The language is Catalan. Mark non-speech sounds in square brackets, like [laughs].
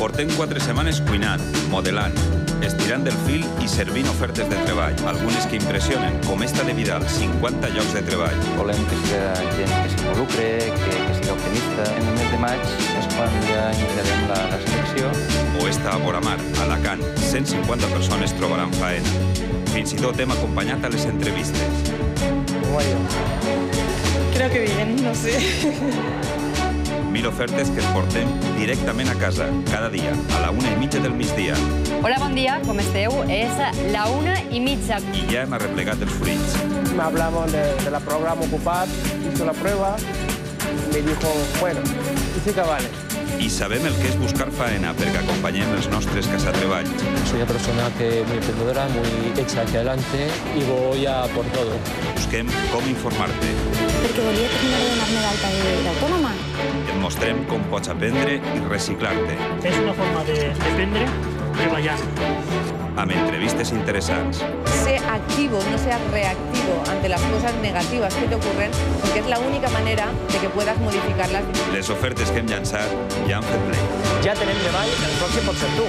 Portem quatre setmanes cuinant, modelant, estirant del fil i servint ofertes de treball, algunes que impressionen, com esta de Vidal, 50 llocs de treball. Volem que siga gent que s'involucre, que, que siga optimista. En el mes de maig és quan ja iniciarem la, la selecció. O esta a Boramar, a Alacant, 150 persones trobaran faena. Fins i tot hem acompanyat a les entrevistes. ¿Cómo ha ido? Creo que bien, no sé. [laughs] Mil ofertes que es portem directament a casa, cada dia, a la una i mitja del migdia. Hola, bon dia, com esteu? És la una i mitja. I ja hem arreplegat els fruits. Me hablamos de, de la programa Ocupar, hizo la prueba, me dijo, bueno, y sí que vale. I sabem el que és buscar faena perquè acompanyem els nostres casatreballs. Soy una persona que muy emprendedora, muy hecha hacia adelante y voy a por todo. Busquem com informar-te. Perquè volia terminar de donar-me d'alta de- d'autònoma. Mostrem com pots aprendre i reciclar-te, Es una forma de dependre treballant. amb entrevistes interessants. Sé activo, no seas reactivo ante las cosas negativas que te ocurren, porque es la única manera de que puedas modificarlas. Les ofertes que hem llançat ja han fet ple. Ja tenem treball, el pròxim pot ser tu.